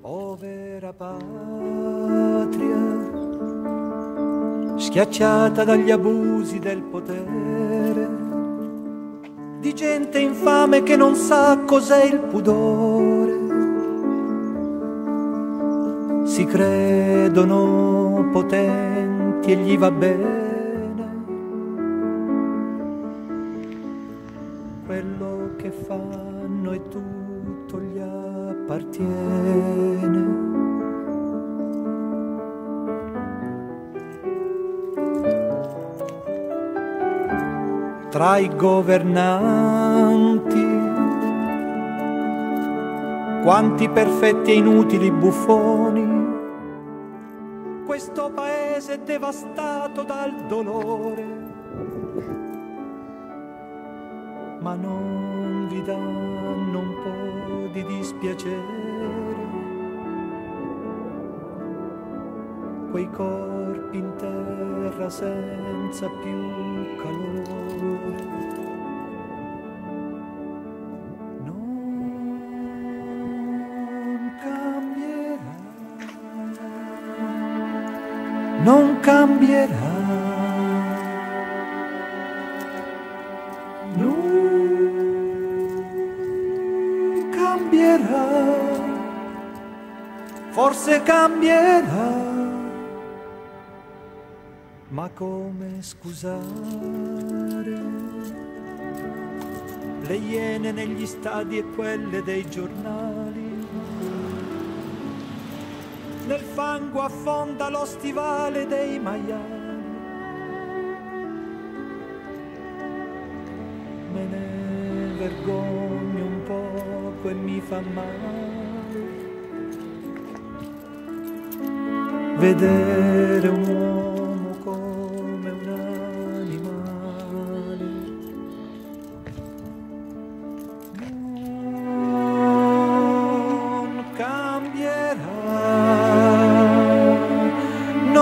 Povera patria, schiacciata dagli abusi del potere, di gente infame che non sa cos'è il pudore. Si credono potenti e gli va bene quello che fanno e tutto gli appartiene. Tra i governanti, quanti perfetti e inutili buffoni, questo paese è devastato dal dolore, ma non vi danno un po' di dispiacere. Quei corpi in terra senza più calore. Non cambierà. Non cambierà. Forse cambierà. Ma come scusare le iene negli stadi e quelle dei giornali? Nel fango affonda lo stivale dei maiali. Me ne vergogno un poco e mi fa male vedere un uomo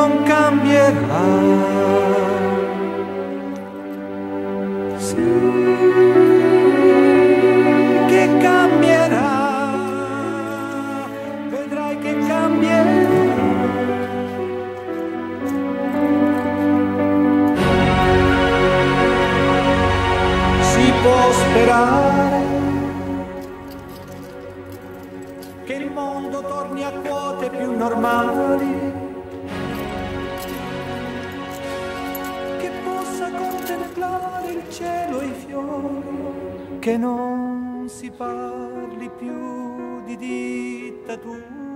non cambierà. Sì, che cambierà, vedrai che cambierà. Si può sperare che il mondo torni a quote più normali, contemplare il cielo e i fiori, che non si parli più di dittatura